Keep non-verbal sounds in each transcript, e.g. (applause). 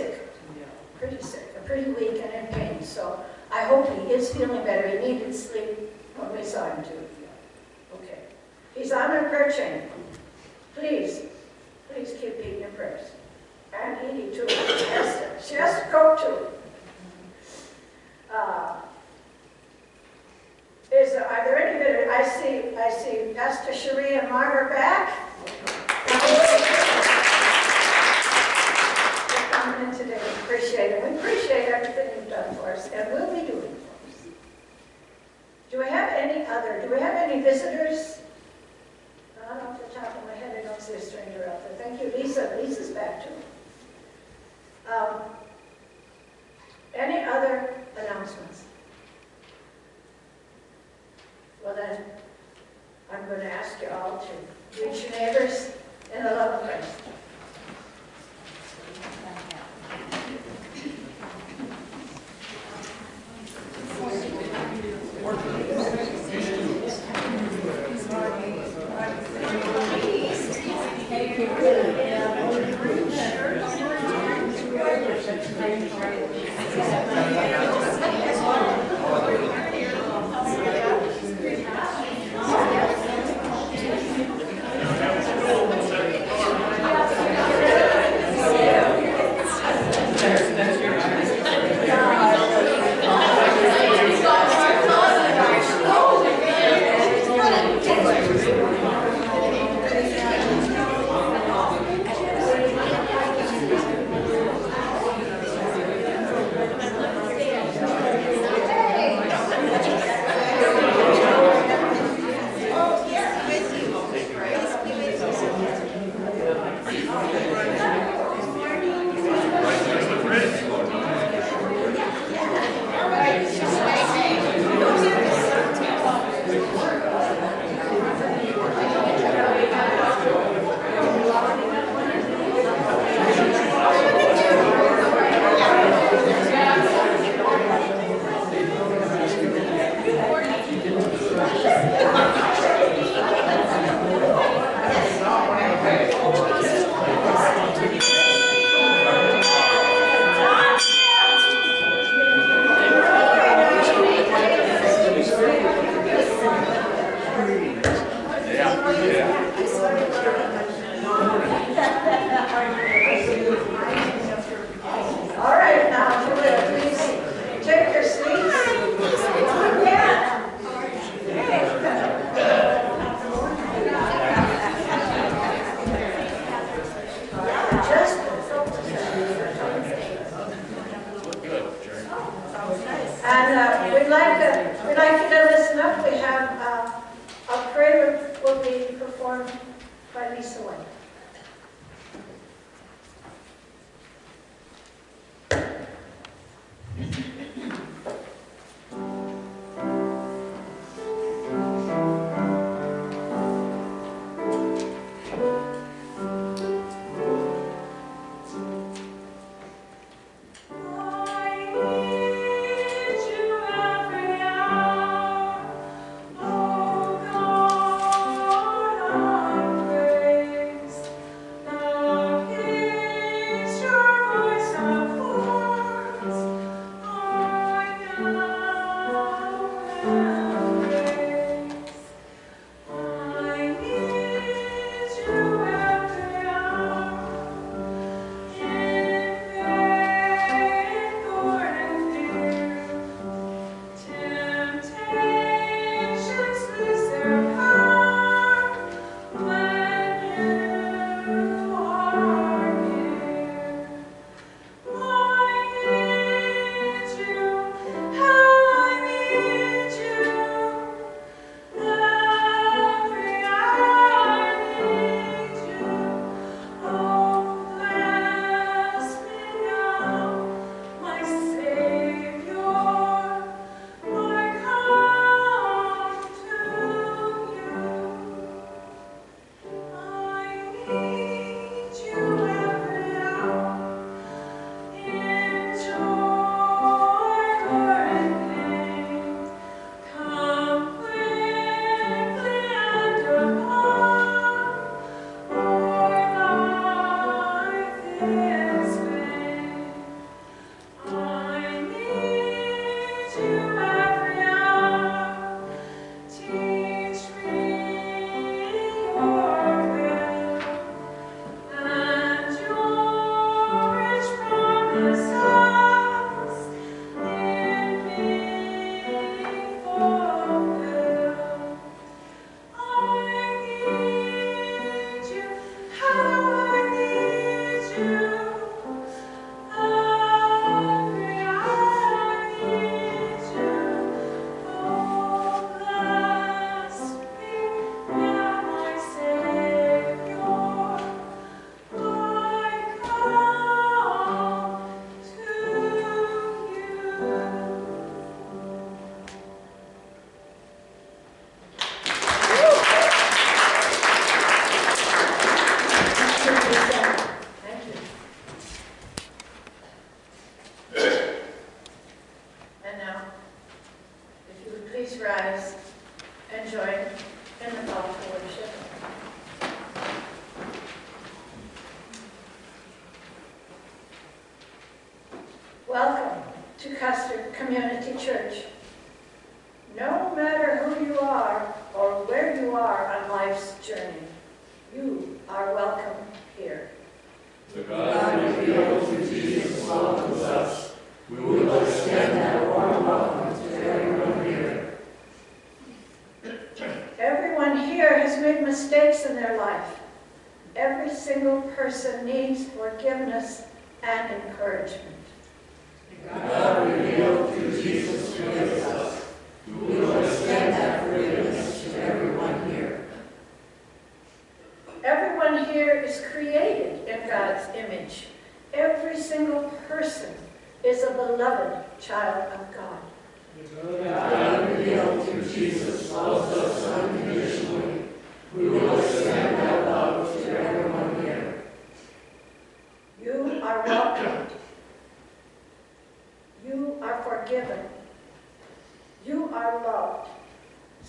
sick, pretty sick, pretty weak and in pain. So I hope he is feeling better. He needed sleep when we saw him too. Okay. He's on our prayer chain. Please, please keep Pete your prayers. And Edie too. She has to, she has to too. Uh, is, are there any bitter? I see, I see Pastor Cherie and Margaret back. And and will be doing for us. Do we have any other, do we have any visitors? Not off the top of my head, I don't see a stranger out there. Thank you, Lisa. Lisa's back too. Um, any other announcements? Well then, I'm going to ask you all to greet your neighbors in the love of Christ.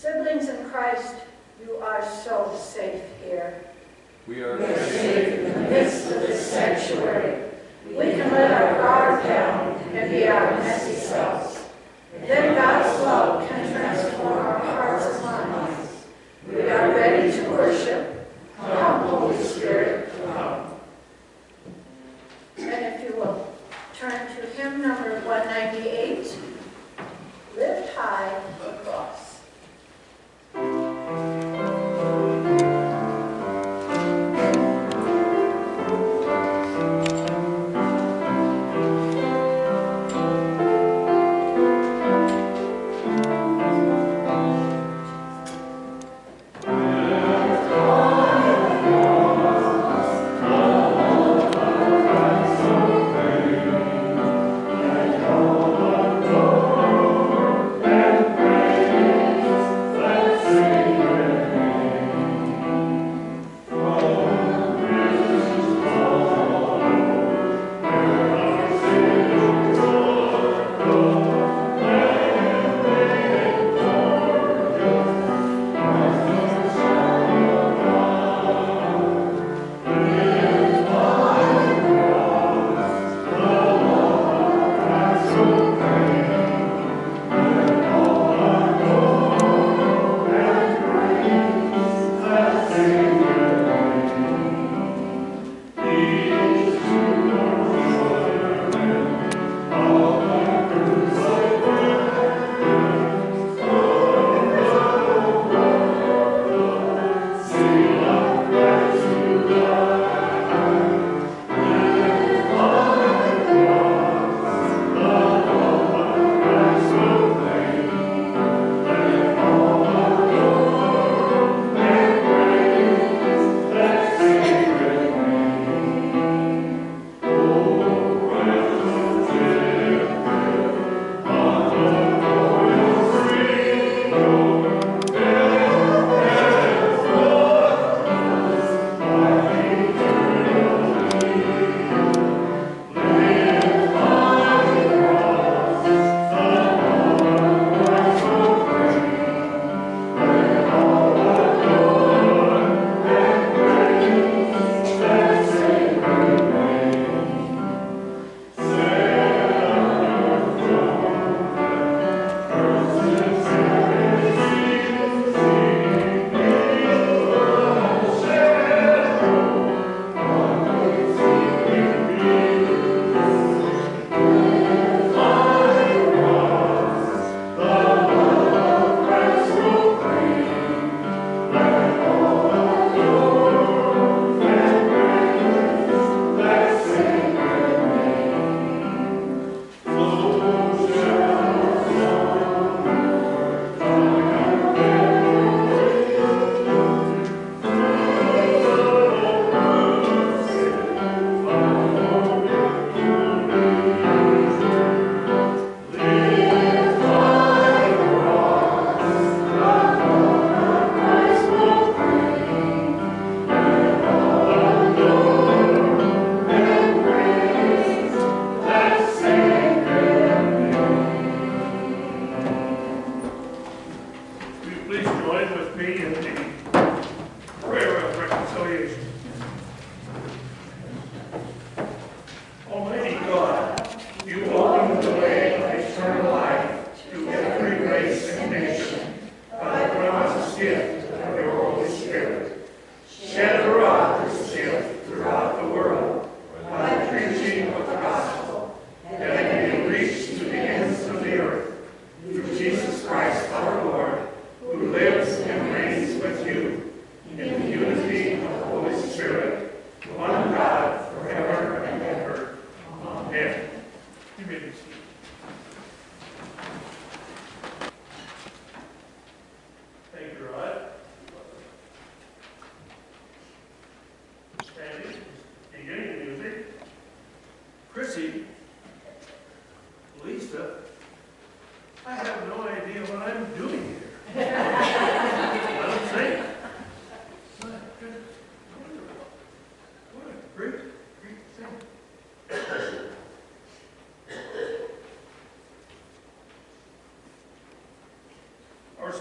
Siblings in Christ, you are so safe here. We are safe in the midst of this sanctuary. We can let our guard down and be our messy selves. Then God's love can transform our hearts and minds. We are ready to worship. Come, Holy Spirit, come. And if you will turn to hymn number 198,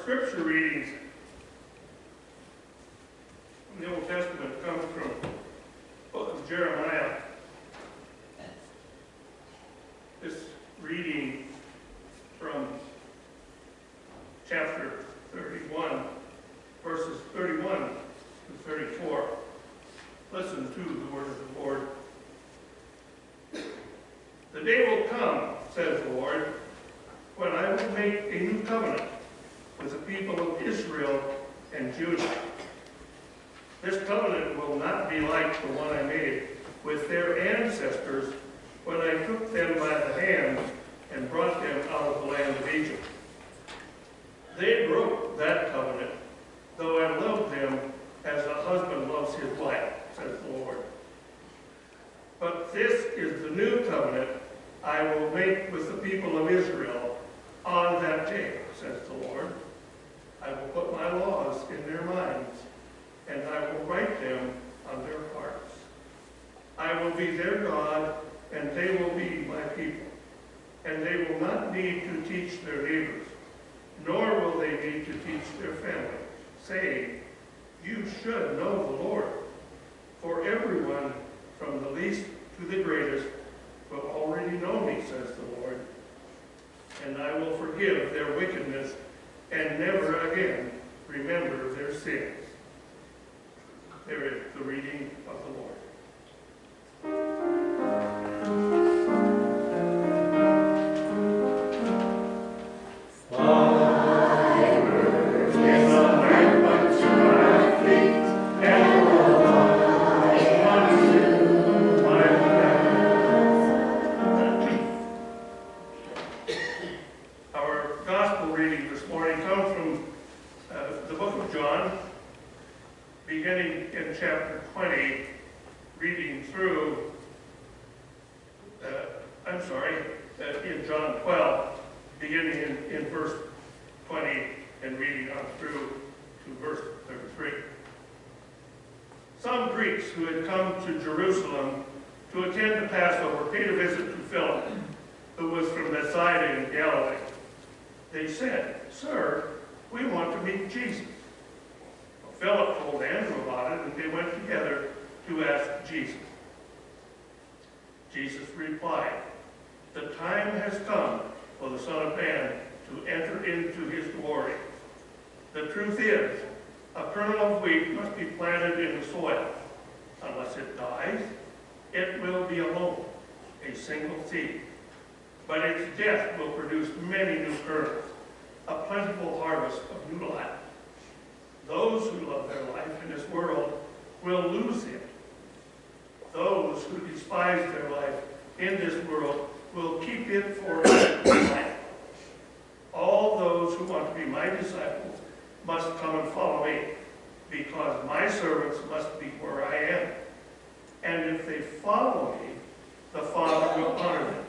scripture readings from the Old Testament come from book of Jeremiah. This reading from chapter 31, verses 31 to 34. Listen to the word of the Lord. The day will come, says the Lord, when I will make a new covenant with the people of Israel and Judah. This covenant will not be like the one I made with their ancestors when I took them by the hand and brought them out of the land of Egypt. They broke that covenant, though I loved them as a husband loves his wife, says the Lord. But this is the new covenant I will make with the people of Israel on that day, says the Lord. I will put my laws in their minds, and I will write them on their hearts. I will be their God, and they will be my people. And they will not need to teach their neighbors, nor will they need to teach their family, saying, You should know the Lord. For everyone, from the least to the greatest, will already know me, says the Lord. And I will forgive their wickedness and never again remember their sins. There is the reading of the Lord. I'm sorry, in John 12, beginning in, in verse 20 and reading on through to verse 33. Some Greeks who had come to Jerusalem to attend the Passover paid a visit to Philip, who was from Bethsaida in Galilee. They said, Sir, we want to meet Jesus. Well, Philip told Andrew about it, and they went together to ask Jesus. Jesus replied, The time has come for the Son of Man to enter into his glory. The truth is, a kernel of wheat must be planted in the soil. Unless it dies, it will be alone, a single seed. But its death will produce many new kernels, a plentiful harvest of new life. Those who love their life in this world will lose it. Those who despise their life in this world will keep it for life. All those who want to be my disciples must come and follow me, because my servants must be where I am. And if they follow me, the Father will honor them.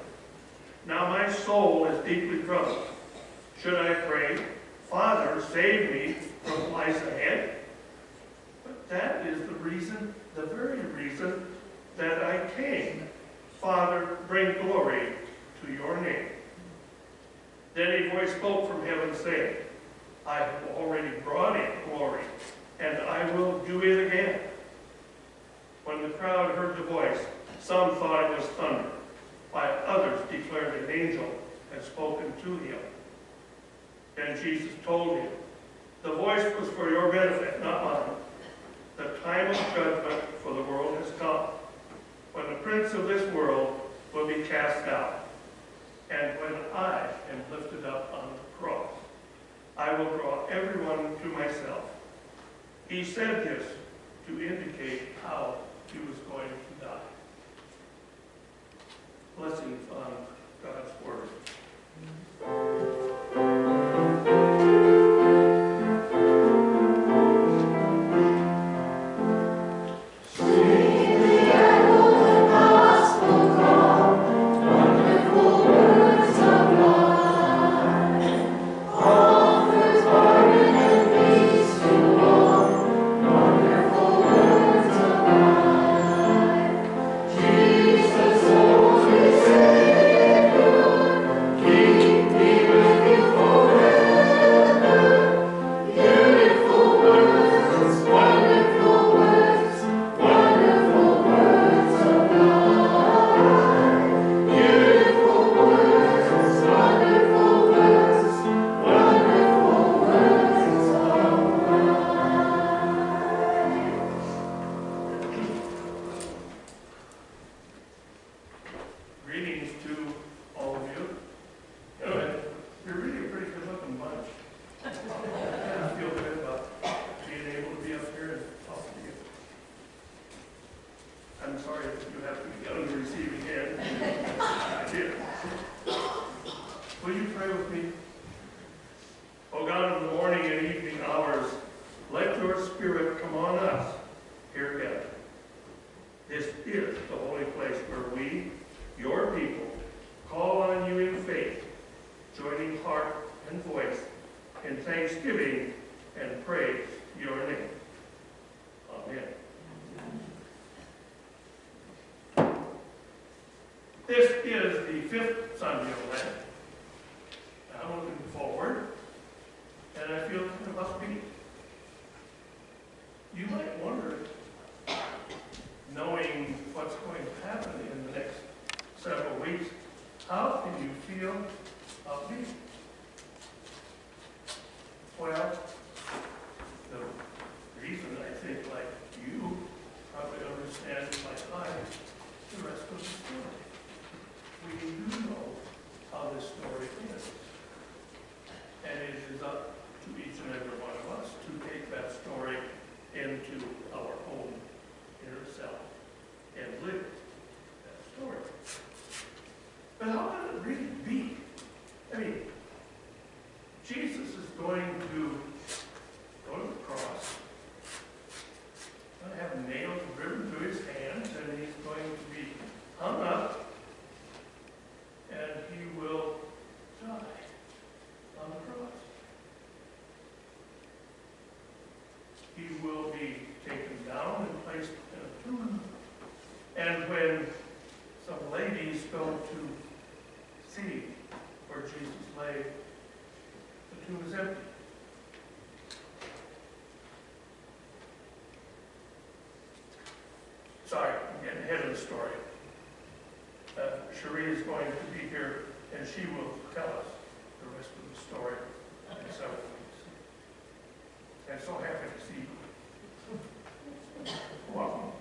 Now my soul is deeply troubled. Should I pray, Father, save me from what lies ahead? But that is the reason, the very reason that I came. Father, bring glory to your name. Then a voice spoke from heaven saying, I have already brought in glory, and I will do it again. When the crowd heard the voice, some thought it was thunder, while others declared an angel had spoken to him. Then Jesus told him, The voice was for your benefit, not mine. The time of judgment for the world has come, when the prince of this world will be cast out. And when I am lifted up on the cross, I will draw everyone to myself. He said this to indicate how he was going to die. Blessings on God's word. Is empty. Sorry, I'm getting ahead of the story. Uh, Cherie is going to be here, and she will tell us the rest of the story in several weeks. I'm so happy to see you. Welcome.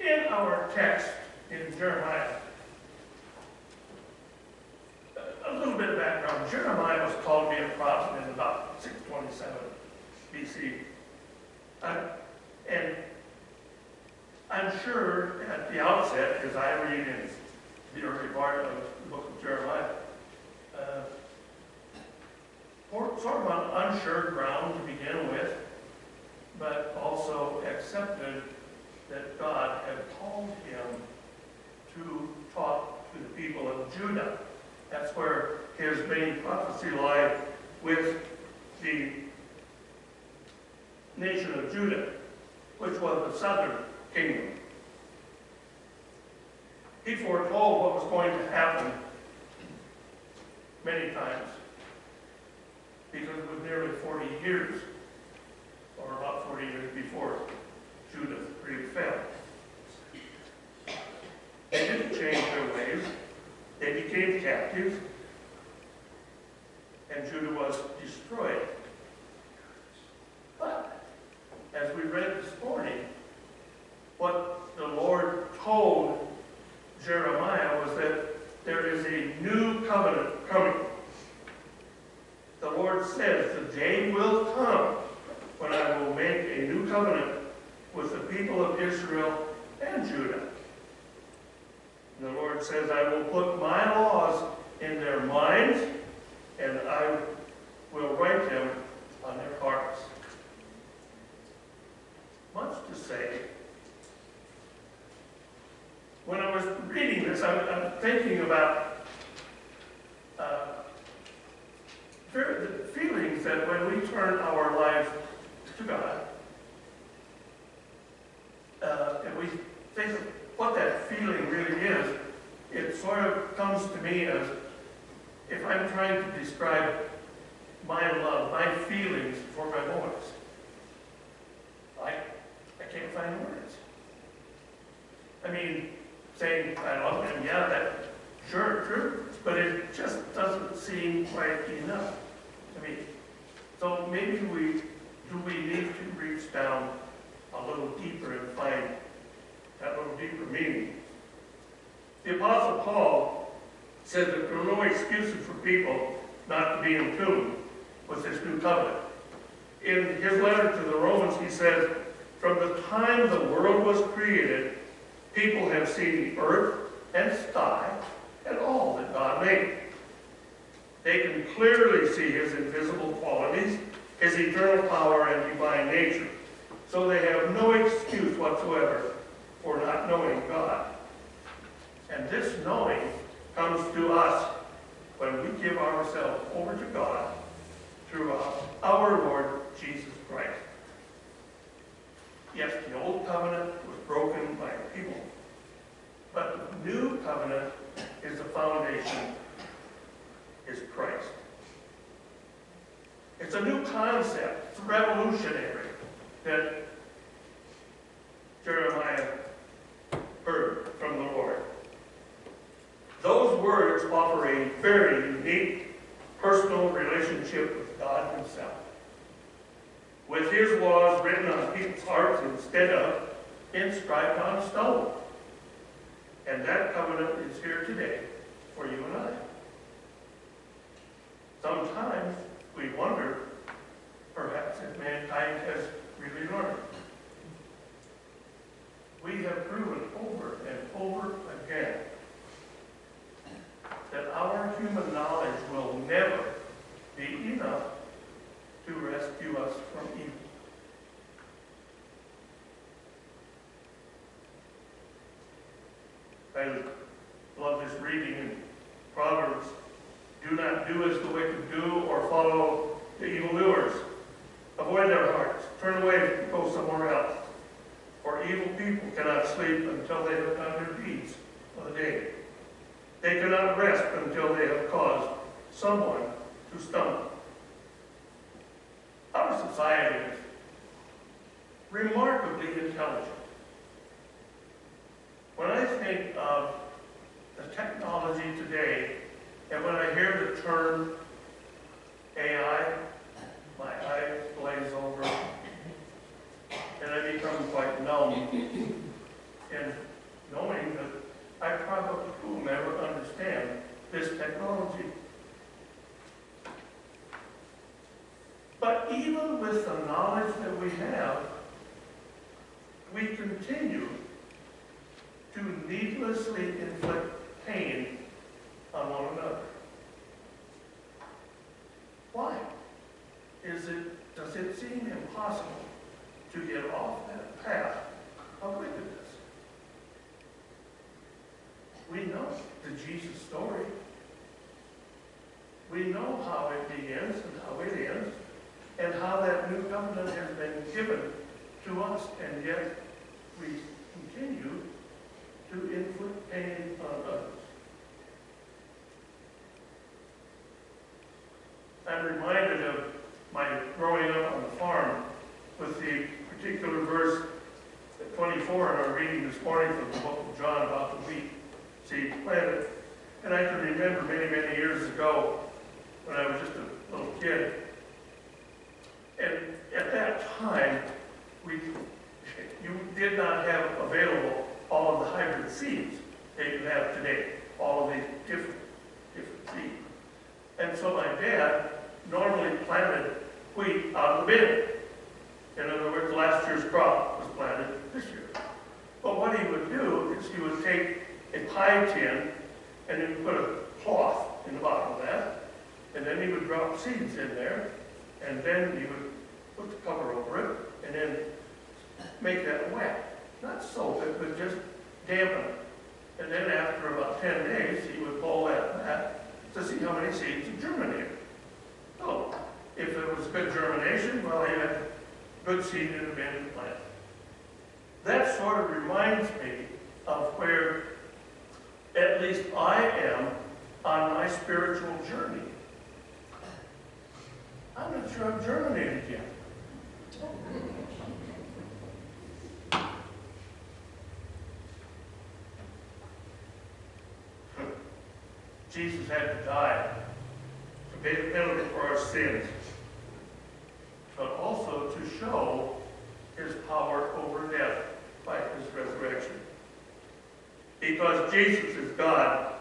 In our text in Jeremiah, a- a little bit of background. Jeremiah was called to be a prophet in about 627 BC. Uh, And I'm sure at as I read in the early part of the book of Jeremiah, uh, sort of on unsure ground to begin with, but also accepted that God had called him to talk to the people of Judah. That's where his main prophecy lied with the nation of Judah, which was the southern kingdom. He foretold what was going to happen many times because it was nearly 40 years, or about 40 years before Judah really fell. They didn't change their ways. They became captives, and Judah was destroyed. But, as we read this morning, what the Lord told Jeremiah was that there is a new covenant coming. The Lord says, the day will come when I will make a new covenant with the people of Israel and Judah. And the Lord says, I will put my laws in their minds, and I will write them on their hearts. Much to say. When I was reading this, I'm, I'm thinking about uh, the feelings that when we turn our lives to God, uh, and we think of what that feeling really is, it sort of comes to me as if I'm trying to describe my love, my feelings for my boys. I, I can't find words. I mean, saying I love them, yeah, that, sure, true, but it just doesn't seem quite enough to me. So maybe we, do we need to reach down a little deeper and find that little deeper meaning. The Apostle Paul said that there are no excuses for people not to be in tune with this new covenant. In his letter to the Romans, he says, From the time the world was created, people have seen the earth and sky and all that God made. They can clearly see his invisible qualities, his eternal power and divine nature. So they have no excuse whatsoever for not knowing God. And this knowing comes to us when we give ourselves over to God through our Lord Jesus Christ. Yes, the old covenant was broken by people, but the new covenant is the foundation, is Christ. It's a new concept, it's revolutionary, that Jeremiah heard from the Lord. Those words offer a very unique personal relationship with God himself. With his laws written on people's hearts instead of inscribed on stone. And that covenant is here today for you and I. Sometimes we wonder, perhaps, if mankind has really learned. We have proven over and over again that our human knowledge will never be enough to rescue us from evil. I love this reading in Proverbs. Do not do as the wicked do or follow the evildoers. Avoid their hearts. Turn away and go somewhere else. For evil people cannot sleep until they have done their deeds of the day. They cannot rest until they have caused someone to stumble. Our society is remarkably intelligent. When I think of the technology today, and when I hear the term AI, my eyes glaze over, and I become quite numb in knowing that I probably will never understand this technology. But even with the knowledge that we have, we continue to needlessly inflict pain on one another. Why? Is it, does it seem impossible to get off that path of wickedness? We know the Jesus story. We know how it begins and how it ends, and how that new covenant has been given to us, and yet we continue to inflict pain on others. I'm reminded of my growing up on the farm with the particular verse, 24 in our reading this morning from the book of John about the wheat seed planted. And I can remember many, many years ago when I was just a little kid. And at that time, we, you did not have available all of the hybrid seeds that you have today, all of these different, different seeds. And so my dad normally planted wheat out of the bin. In other words, last year's crop was planted this year. But what he would do is he would take a pie tin and then put a cloth in the bottom of that, and then he would drop seeds in there, and then he would put the cover over it, and then make that wet. Not soak it, but just dampen it. And then after about 10 days, he would pull that back to see how many seeds had germinated. So, if it was good germination, well, he had good seed in the to plant. That sort of reminds me of where at least I am on my spiritual journey. I'm not sure I've germinated yet. Jesus had to die to pay the penalty for our sins, but also to show his power over death by his resurrection. Because Jesus is God,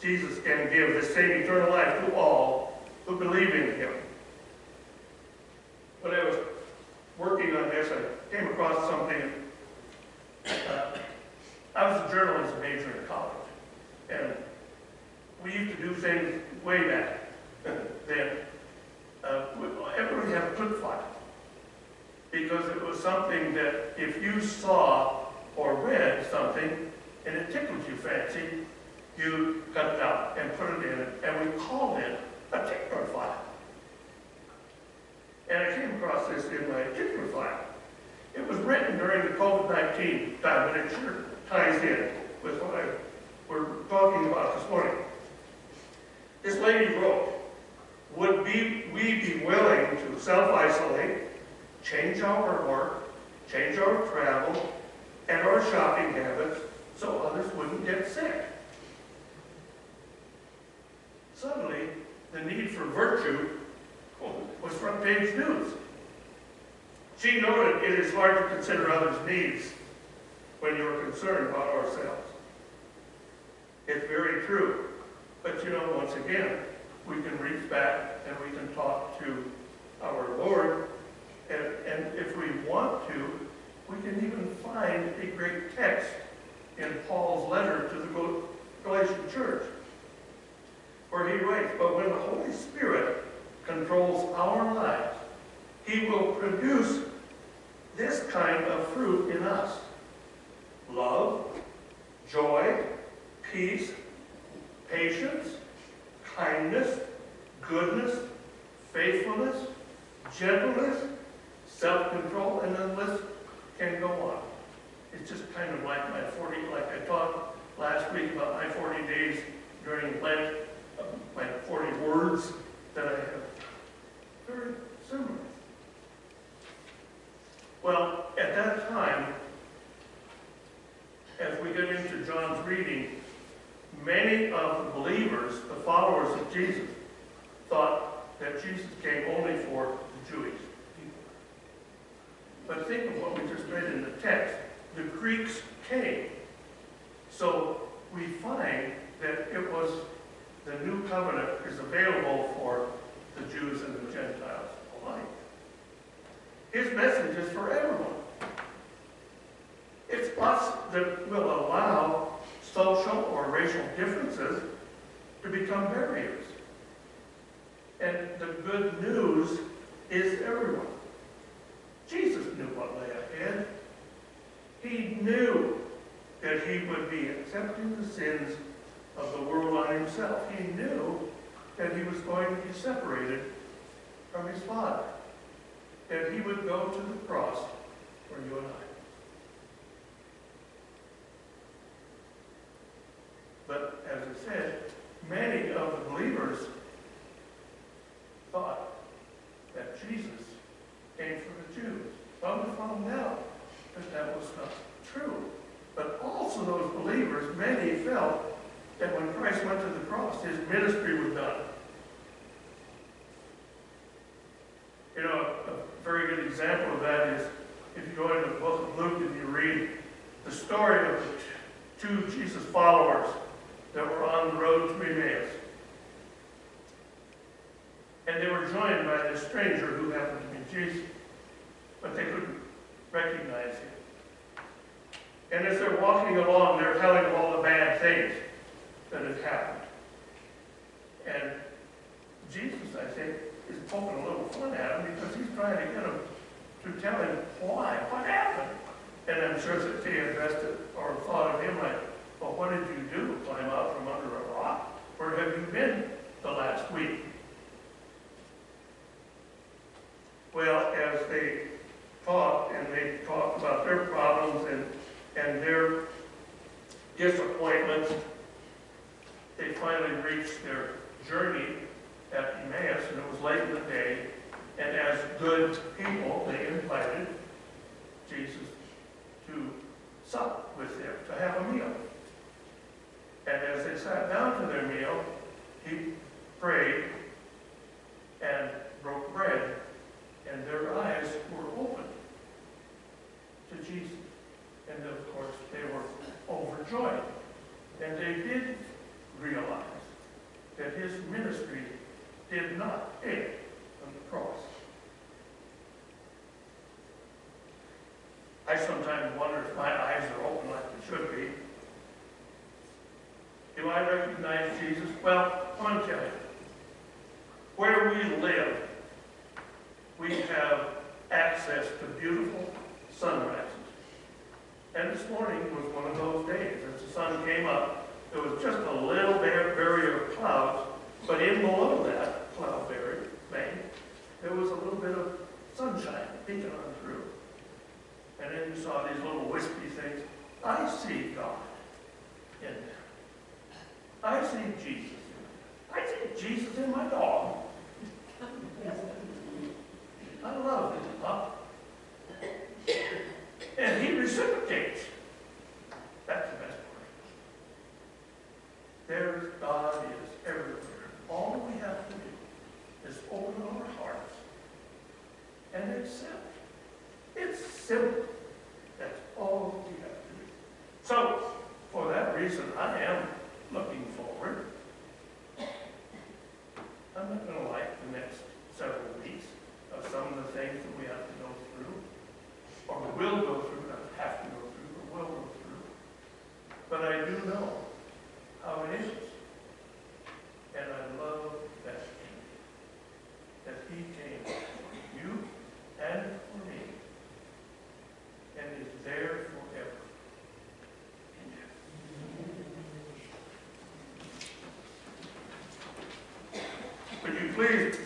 Jesus can give the same eternal life to all who believe in him. When I was working on this, I came across something. Uh, I was a journalism major in college, and we used to do things way back (laughs) then. Uh, everybody had a clip file because it was something that if you saw or read something and it tickled you fancy, you cut it out and put it in, and we called it a tickler file. And I came across this in my tickler file. It was written during the COVID-19 time, and it sure ties in with what I, we're talking about this morning. This lady wrote, would be, we be willing to self-isolate, change our work, change our travel, and our shopping habits so others wouldn't get sick? Suddenly, the need for virtue Oh, was front page news. She noted it is hard to consider others' needs when you're concerned about ourselves. It's very true. But you know, once again, we can reach back and we can talk to our Lord. And, and if we want to, we can even find a great text in Paul's letter to the Gal- Galatian church, where he writes, But when the Holy Spirit controls our lives, he will produce this kind of fruit in us love, joy, peace, patience, kindness, goodness, faithfulness, gentleness, self-control, and the list can go on. It's just kind of like my 40, like I talked last week about my 40 days during Lent, uh, my 40 words that I have. Very similar. Well, at that time, as we get into John's reading, many of the believers, the followers of Jesus, thought that Jesus came only for the Jewish people. But think of what we just read in the text. The Greeks came. So we find that it was the new covenant is available for the Jews and the Gentiles alike. His message is for everyone. It's us that will allow social or racial differences to become barriers. And the good news is everyone. Jesus knew what lay ahead. He knew that he would be accepting the sins of the world on himself. He knew that he was going to be separated from his Father. And he would go to the cross for you and I. But as I said, many of the believers thought that Jesus came for the Jews. Some have found out that that was not true. But also those believers, many felt that when Christ went to the cross, his ministry was done. You know, a very good example of that is if you go into the book of Luke and you read the story of the two Jesus followers that were on the road to Emmaus. And they were joined by this stranger who happened to be Jesus, but they couldn't recognize him. And as they're walking along, they're telling all the bad things that had happened. And Jesus, I think, is poking a little fun at him because he's trying to get him to tell him why, what happened. And I'm sure that they addressed it or thought of him like, well, what did you do? Climb out from under a rock? Where have you been the last week? Well, as they talked and they talked about their problems and, and their disappointments, they finally reached their journey at Emmaus, and it was late in the day, and as good people, they invited Jesus to sup with them, to have a meal. And as they sat down to their meal, he prayed and broke bread, and their eyes were opened to Jesus. And of course, they were overjoyed. And they did realize that his ministry did not end on the cross. I sometimes wonder if my eyes are open like they should be. Do I recognize Jesus? Well, I want to tell you, where we live, we have access to beautiful sunrises. And this morning was one of those days. As the sun came up, there was just a little bare barrier of clouds, but in below that cloud barrier bank, there was a little bit of sunshine peeking on through. And then you saw these little wispy things. I see God in there. I see Jesus. I see Jesus in my dog. I love him, huh? And he reciprocates. That's the best part. There's God is everywhere. All we have to do is open our hearts and accept. It's simple. That's all we have to do. So, for that reason, I am looking forward. I'm not going to like the next several weeks of some of the things that we have to go through, or we will go through, not have to go through, but will go through. But I do know how it is. And I love that King, that he came for you and for me, and is there forever. Would you please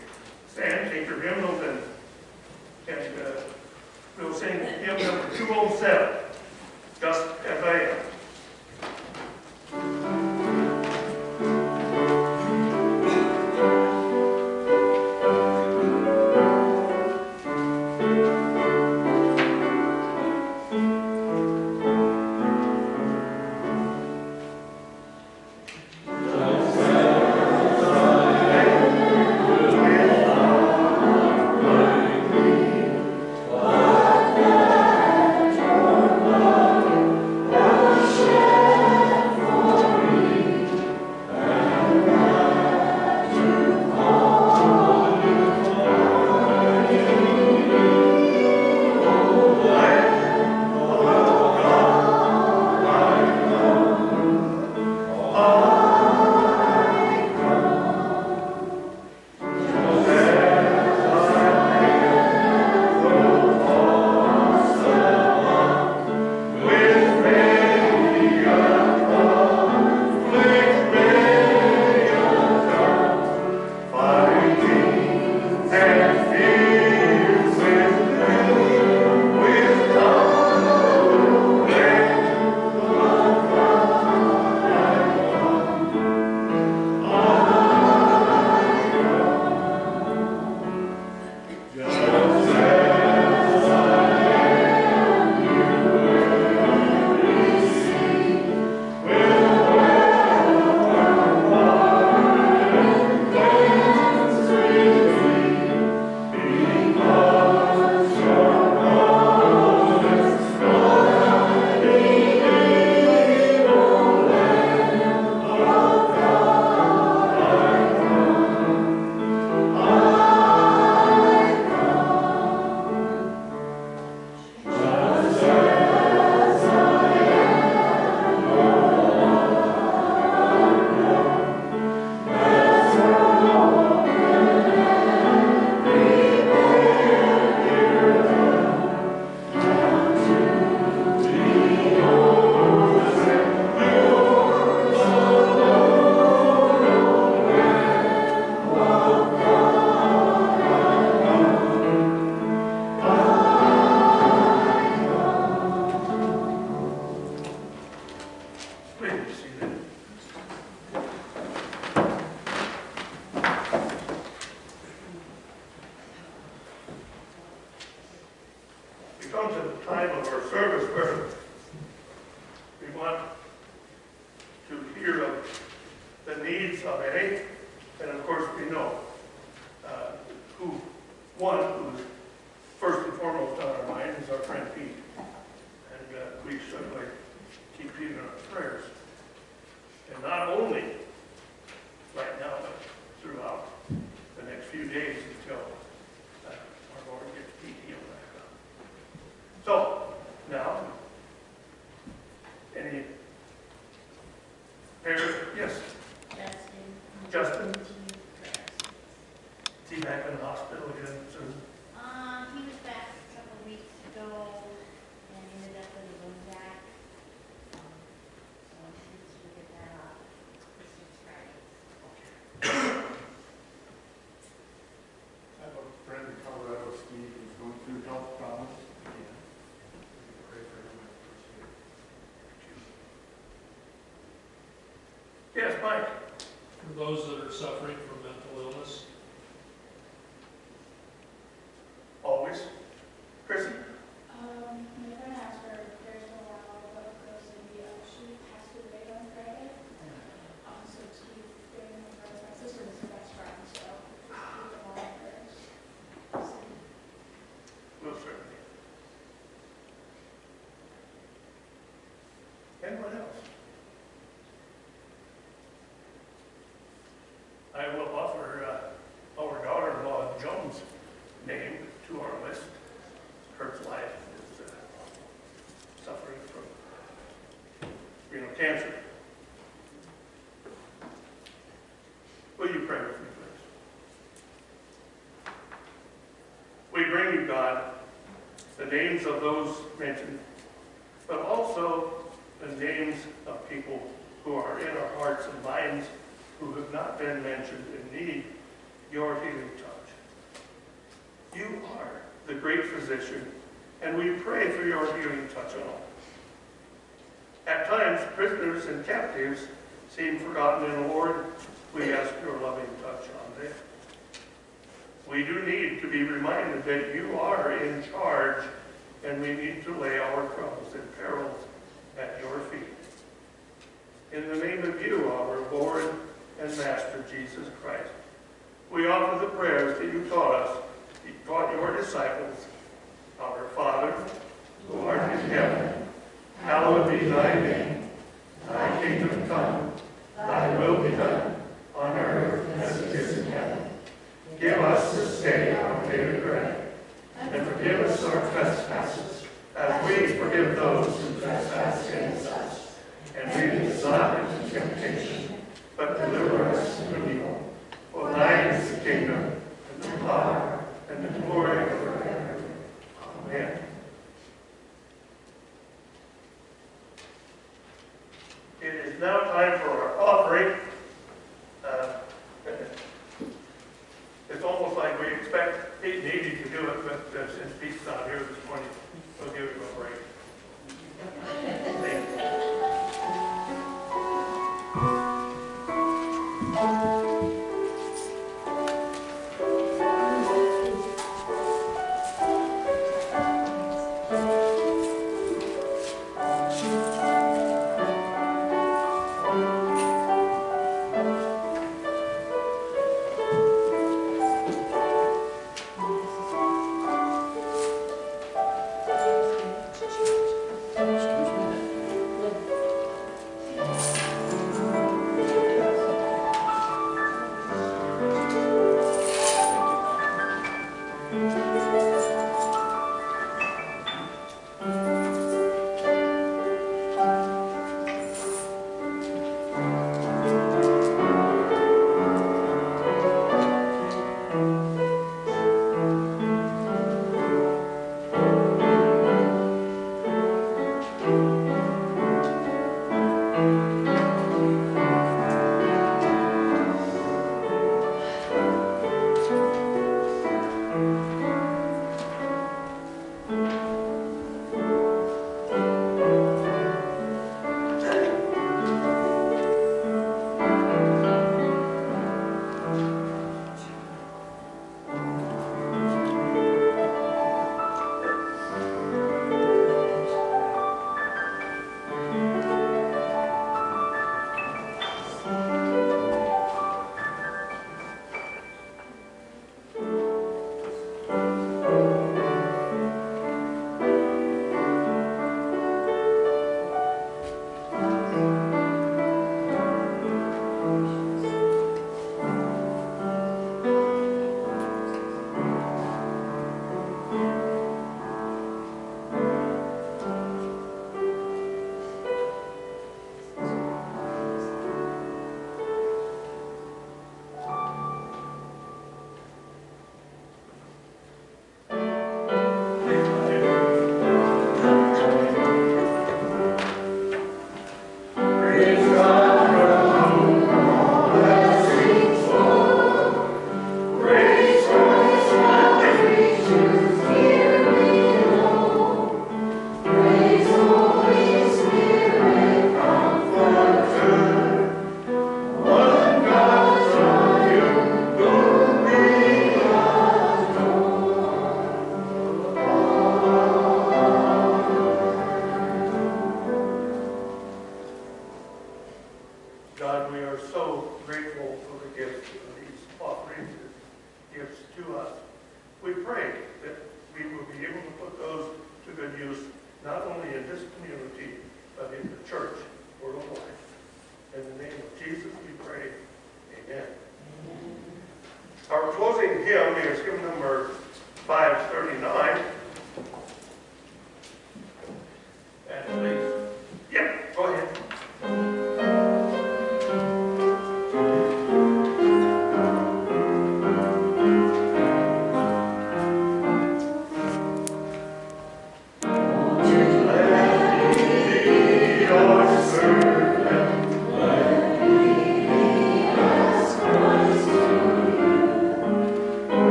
Yes, Justin. T. Back in the hospital again soon. Those that are suffering from mental illness. Always. Krissy? Um, my friend asked her if there's a while ago, because the, uh, she passed away on Friday. Um, so to keep doing her, my sister was her best friend, so just keep them all in prayers. So, Will certainly. Anyone else? I will offer uh, our daughter-in-law Joan's name to our list. Her life is uh, suffering from renal cancer. Will you pray with me, please? We bring you, God, the names of those mentioned, but also the names of people who are in our hearts and minds been mentioned and need your healing touch. You are the great physician, and we pray for your healing touch on all. At times, prisoners and captives seem forgotten in the Lord. We ask your loving touch on them. We do need to be reminded that you are in charge and we need to lay our troubles and perils at your feet. In the name of you, our Lord and Master Jesus Christ, we offer the prayers that you taught us, you taught your disciples. Our Father, who art in heaven, hallowed be thy name. Thy kingdom come, thy will be done, on earth as it is in heaven. Give us this day our daily bread, and forgive us our trespasses, as we forgive those who trespass against us. And lead us not into temptation, but deliver us from evil. For thine is the kingdom, and the power, and the glory forever. Amen. It is now time for our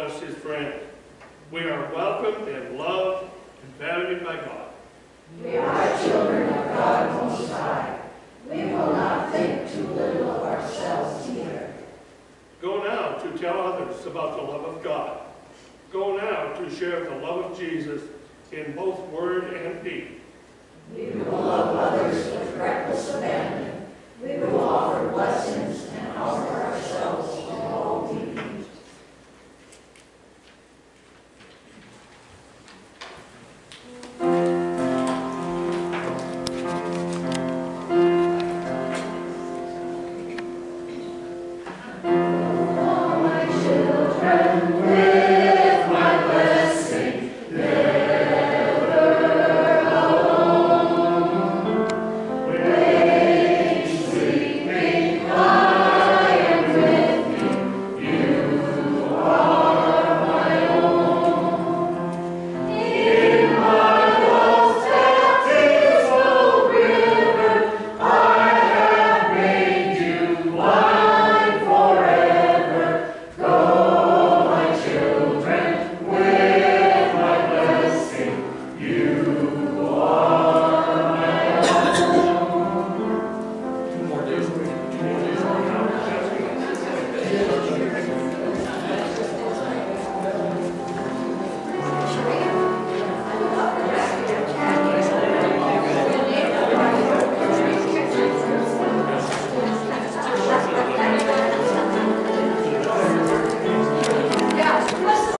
us his friends. We are welcomed and loved and valued by God. We are children of God Most High. We will not think too little of ourselves here. Go now to tell others about the love of God. Go now to share the love of Jesus in both word and deed. We will love others with reckless abandon. We will offer blessings and offer ourselves